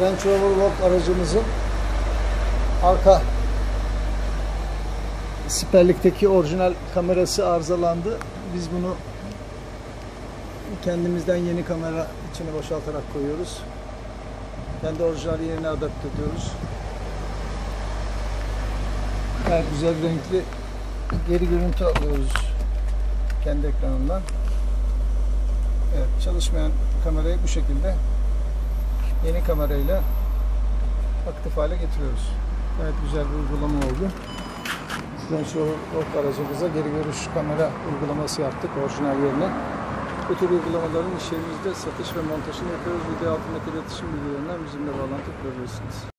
Range Rover Vogue aracımızın arka siperlikteki orijinal kamerası arızalandı. Biz bunu kendimizden yeni kamera içine boşaltarak koyuyoruz. Kendi orijinal yerine adapte ediyoruz. Gayet güzel renkli geri görüntü alıyoruz kendi ekranından. Evet, çalışmayan kamerayı bu şekilde yeni kamerayla aktif hale getiriyoruz. Gayet güzel bir uygulama oldu. Sizden şu ok aracımıza geri görüş kamera uygulaması yaptık orijinal yerine. Bu tür uygulamaların iş yerimizde satış ve montajını yapıyoruz. Video altındaki iletişim bilgilerinden bizimle bağlantı kurabilirsiniz.